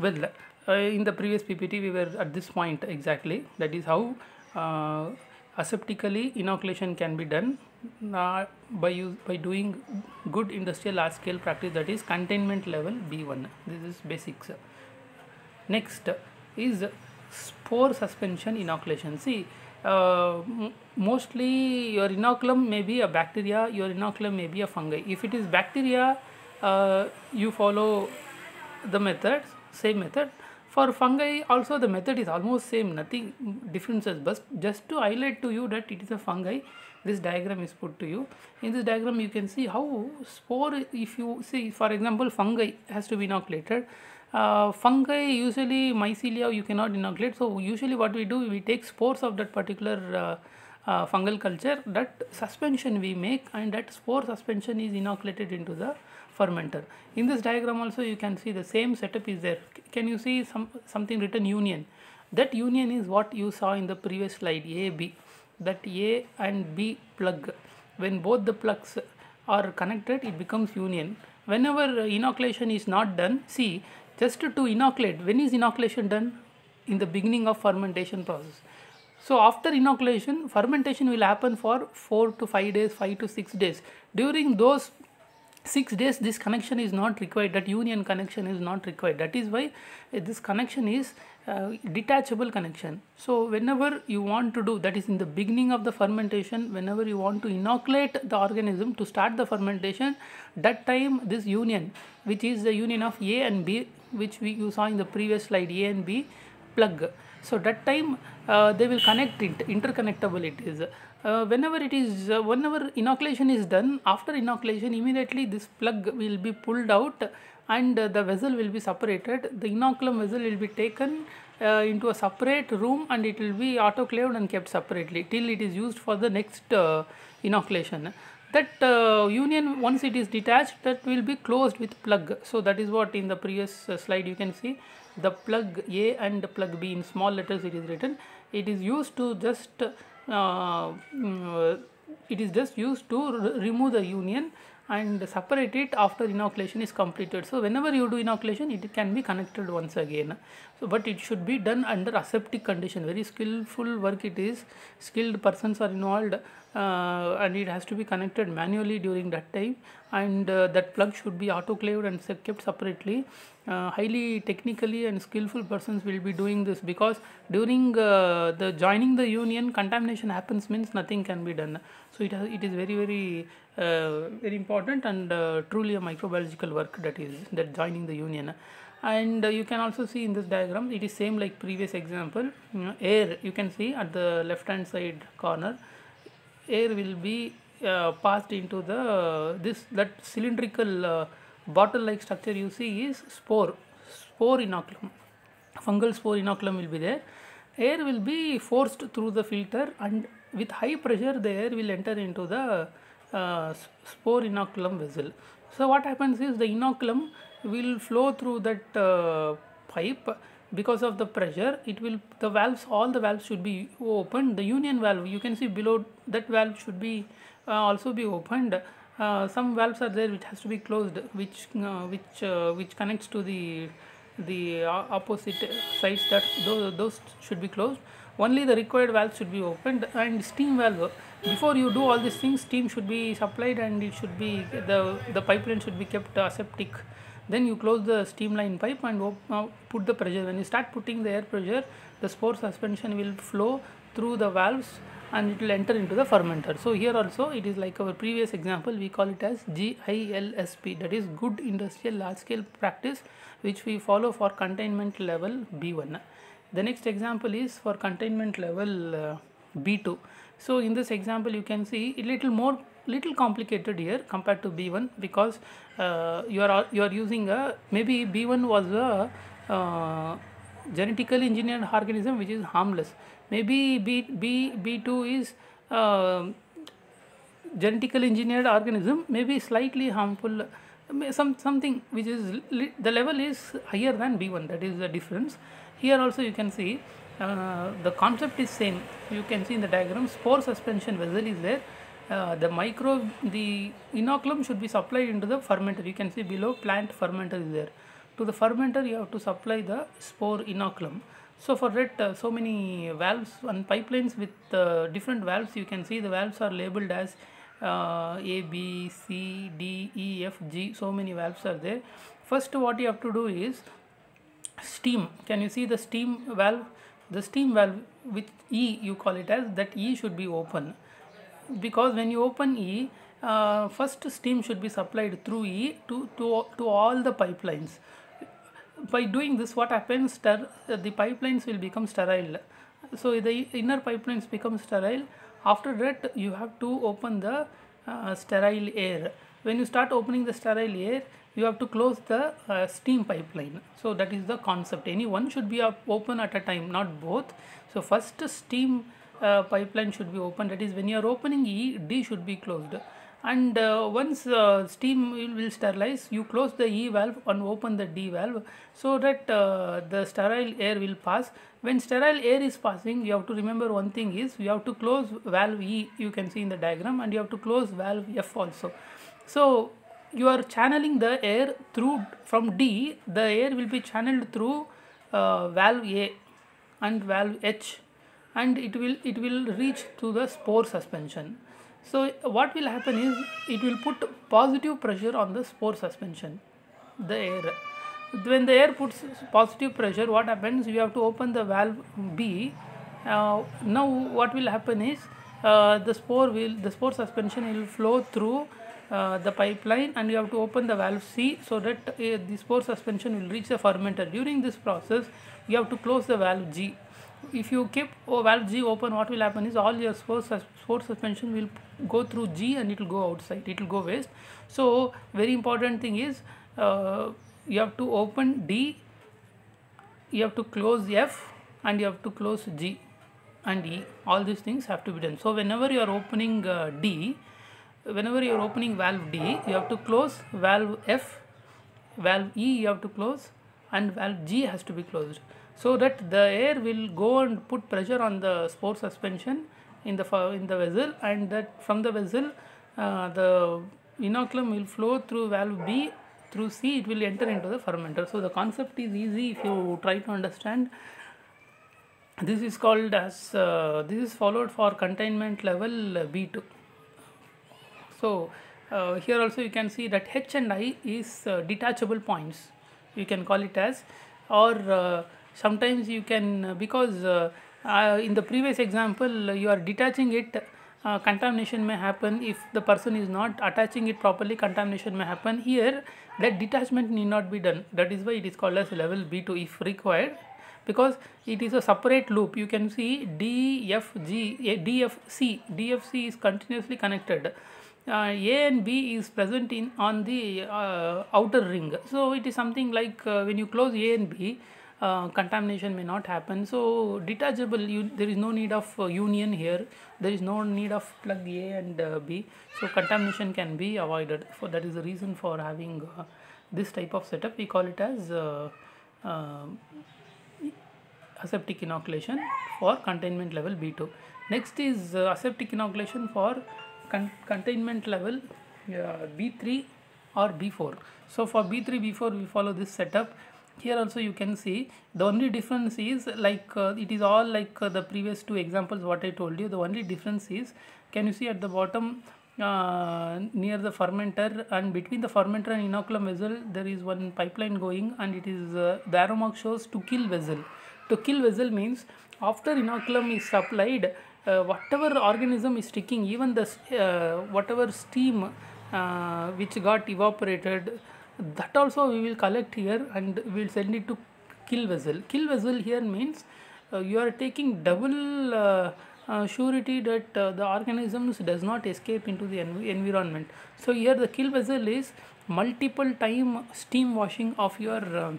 well uh, in the previous ppt we were at this point exactly. That is how uh, aseptically inoculation can be done uh, by use, by doing good industrial large scale practice that is containment level b1 this is basics. Next is spore suspension inoculation. See uh, mostly your inoculum may be a bacteria your inoculum may be a fungi. If it is bacteria uh, you follow the method same method. For fungi also the method is almost same nothing differences but just to highlight to you that it is a fungi this diagram is put to you. In this diagram you can see how spore if you see for example fungi has to be inoculated. Uh, fungi usually mycelia you cannot inoculate. So usually what we do we take spores of that particular uh, uh, fungal culture that suspension we make and that spore suspension is inoculated into the fermenter. In this diagram also you can see the same setup is there. Can you see some something written union? That union is what you saw in the previous slide a b. That a and b plug. When both the plugs are connected it becomes union. Whenever uh, inoculation is not done see just to inoculate when is inoculation done? In the beginning of fermentation process. So after inoculation, fermentation will happen for 4 to 5 days, 5 to 6 days. During those 6 days, this connection is not required, that union connection is not required. That is why uh, this connection is uh, detachable connection. So whenever you want to do, that is in the beginning of the fermentation, whenever you want to inoculate the organism to start the fermentation, that time this union, which is the union of A and B, which we you saw in the previous slide, A and B, plug so that time uh, they will connect it interconnectable it is. Uh, whenever it is uh, whenever inoculation is done after inoculation immediately this plug will be pulled out and uh, the vessel will be separated. The inoculum vessel will be taken uh, into a separate room and it will be autoclaved and kept separately till it is used for the next uh, inoculation. That uh, union once it is detached that will be closed with plug. So that is what in the previous uh, slide you can see the plug a and plug b in small letters it is written. It is used to just uh, mm, it is just used to remove the union and separate it after inoculation is completed. So whenever you do inoculation it can be connected once again. So but it should be done under aseptic condition. Very skillful work it is. Skilled persons are involved uh, and it has to be connected manually during that time and uh, that plug should be autoclaved and kept separately. Uh, highly technically and skillful persons will be doing this because during uh, the joining the union contamination happens means nothing can be done. So it, has, it is very very uh, very important and uh, truly a microbiological work that is that joining the union. And uh, you can also see in this diagram it is same like previous example. Mm, air you can see at the left hand side corner. Air will be passed into the this that cylindrical uh, bottle like structure you see is spore spore inoculum. Fungal spore inoculum will be there. Air will be forced through the filter and with high pressure the air will enter into the uh, spore inoculum vessel. So what happens is the inoculum will flow through that uh, pipe. Because of the pressure it will the valves all the valves should be opened. The union valve you can see below that valve should be uh, also be opened. Uh, some valves are there which has to be closed which uh, which uh, which connects to the the uh, opposite sides that those, those should be closed. Only the required valve should be opened and steam valve. Before you do all these things steam should be supplied and it should be the the pipeline should be kept aseptic. Then you close the steam line pipe and op- uh, put the pressure. When you start putting the air pressure the spore suspension will flow through the valves and it will enter into the fermenter. So here also it is like our previous example we call it as GILSP that is good industrial large scale practice which we follow for containment level B1 the next example is for containment level uh, B2 so in this example you can see a little more little complicated here compared to B1 because uh, you are you are using a maybe B1 was a uh, genetically engineered organism which is harmless. Maybe B, B, B2 is uh, genetically engineered organism may be slightly harmful some something which is the level is higher than b1 that is the difference. Here also you can see uh, the concept is same. You can see in the diagram spore suspension vessel is there. Uh, the micro the inoculum should be supplied into the fermenter. You can see below plant fermenter is there to the fermenter you have to supply the spore inoculum. So for that uh, so many valves and pipelines with uh, different valves you can see the valves are labeled as uh, A, B, C, D, E, F, G so many valves are there. First what you have to do is steam can you see the steam valve the steam valve with E you call it as that E should be open because when you open E uh, first steam should be supplied through E to, to, to all the pipelines by doing this what happens? Uh, the pipelines will become sterile. So the inner pipelines become sterile. After that you have to open the uh, sterile air. When you start opening the sterile air you have to close the uh, steam pipeline. So that is the concept. Any one should be open at a time not both. So first steam uh, pipeline should be open. That is when you are opening E D should be closed and uh, once uh, steam will, sterilize you close the E valve and open the D valve so that uh, the sterile air will pass. When sterile air is passing you have to remember one thing is you have to close valve E you can see in the diagram and you have to close valve F also. So you are channeling the air through from D the air will be channeled through uh, valve A and valve H and it will it will reach to the spore suspension so what will happen is it will put positive pressure on the spore suspension the air. When the air puts positive pressure what happens you have to open the valve B. Uh, now what will happen is uh, the spore will the spore suspension will flow through uh, the pipeline and you have to open the valve C so that uh, the spore suspension will reach the fermenter. During this process you have to close the valve G if you keep oh, valve G open what will happen is all your spore, sus spore suspension will go through G and it will go outside. It will go waste so very important thing is uh, you have to open D you have to close F and you have to close G and E. All these things have to be done. So whenever you are opening uh, D whenever you are opening valve D you have to close valve F valve E you have to close and valve G has to be closed so that the air will go and put pressure on the spore suspension in the in the vessel and that from the vessel uh, the inoculum will flow through valve B through C it will enter into the fermenter. So the concept is easy if you try to understand. This is called as uh, this is followed for containment level B2 so uh, here also you can see that H and I is uh, detachable points. You can call it as or uh, sometimes you can because uh, uh, in the previous example you are detaching it uh, contamination may happen. If the person is not attaching it properly contamination may happen. Here that detachment need not be done. That is why it is called as level b2 if required because it is a separate loop. You can see DFG, DFC, DFC is continuously connected. Uh, A and B is present in on the uh, outer ring. So it is something like uh, when you close A and B, uh, contamination may not happen. So detachable, you, there is no need of uh, union here. There is no need of plug A and uh, B. So contamination can be avoided. For that is the reason for having this type of setup. We call it as aseptic inoculation for containment level B2. Next is aseptic inoculation for con containment level uh, B3 or B4. So for B3, B4 we follow this setup. Here also you can see the only difference is like uh, it is all like uh, the previous two examples what I told you. The only difference is can you see at the bottom uh, near the fermenter and between the fermenter and inoculum vessel there is one pipeline going and it is uh, the arrow mark shows to kill vessel. To kill vessel means after inoculum is supplied uh, whatever organism is sticking even the uh, whatever steam uh, which got evaporated that also we will collect here and we will send it to kill vessel. Kill vessel here means uh, you are taking double uh, uh, surety that the organisms does not escape into the env environment. So here the kill vessel is multiple time steam washing of your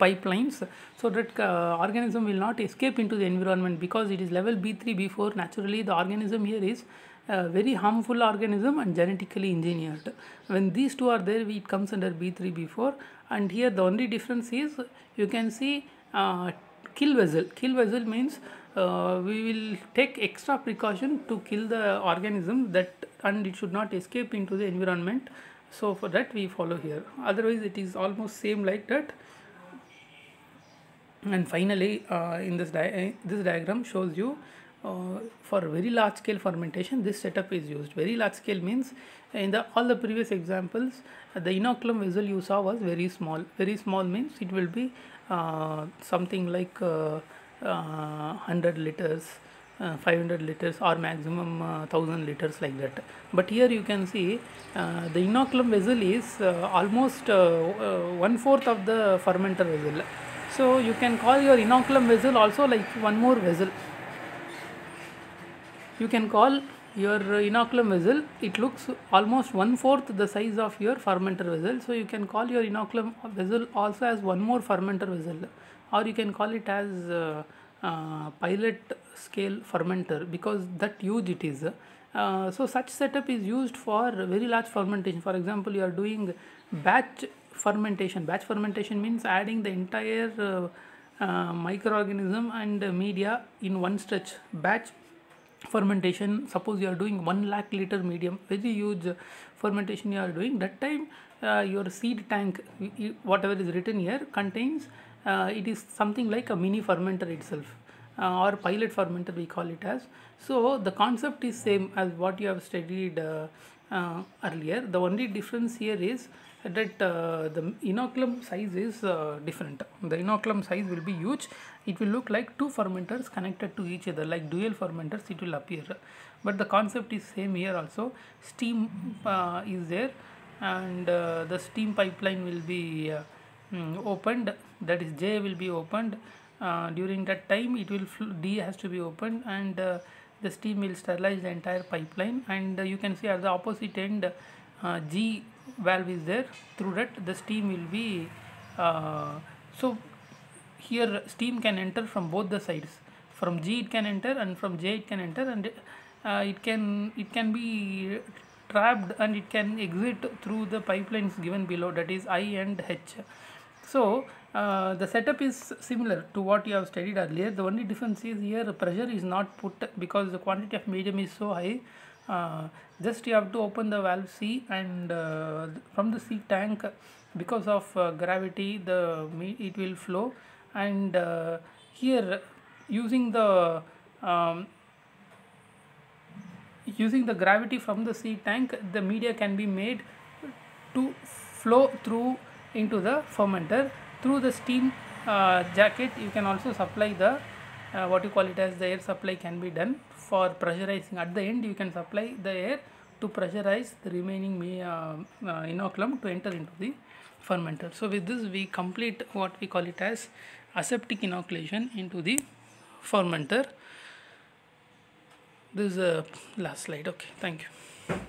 pipelines so that uh, organism will not escape into the environment because it is level B3 B4 naturally the organism here is a very harmful organism and genetically engineered. When these two are there it comes under B3 B4 and here the only difference is you can see uh, kill vessel. Kill vessel means uh, we will take extra precaution to kill the organism that and it should not escape into the environment. So for that we follow here. Otherwise it is almost same like that. And finally uh, in this di- uh, this diagram shows you uh, for very large scale fermentation this setup is used. Very large scale means in the all the previous examples uh, the inoculum vessel you saw was very small. Very small means it will be uh, something like uh, uh, 100 liters uh, 500 liters or maximum uh, 1000 liters like that. But here you can see uh, the inoculum vessel is uh, almost uh, uh, one fourth of the fermenter vessel. So you can call your inoculum vessel also like one more vessel you can call your inoculum vessel. It looks almost one fourth the size of your fermenter vessel. So you can call your inoculum vessel also as one more fermenter vessel or you can call it as uh, uh, pilot scale fermenter because that huge it is. Uh, so such setup is used for very large fermentation. For example you are doing batch fermentation. Batch fermentation means adding the entire uh, uh, microorganism and media in one stretch. Batch fermentation. Suppose you are doing 1 lakh liter medium very huge fermentation you are doing. That time uh, your seed tank whatever is written here contains uh, it is something like a mini fermenter itself uh, or pilot fermenter we call it as. So the concept is same as what you have studied uh, uh, earlier. The only difference here is that uh, the inoculum size is uh, different. The inoculum size will be huge. It will look like two fermenters connected to each other like dual fermenters it will appear. But the concept is same here also. Steam uh, is there and uh, the steam pipeline will be uh, mm, opened. That is j will be opened. Uh, during that time it will d has to be opened and the steam will sterilize the entire pipeline. And you can see at the opposite end g valve is there. Through that the steam will be uh, so here steam can enter from both the sides. From g it can enter and from j it can enter and uh, it can it can be trapped and it can exit through the pipelines given below that is i and h. So uh, the setup is similar to what you have studied earlier. The only difference is here pressure is not put because the quantity of medium is so high uh, just you have to open the valve C and uh, from the seed tank because of uh, gravity the it will flow. And uh, here using the um, using the gravity from the seed tank the media can be made to flow through into the fermenter. Through the steam uh, jacket you can also supply the uh, what you call it as the air supply can be done. For pressurizing at the end you can supply the air to pressurize the remaining uh, uh, inoculum to enter into the fermenter. So with this we complete what we call it as aseptic inoculation into the fermenter. This is the last slide. Okay thank you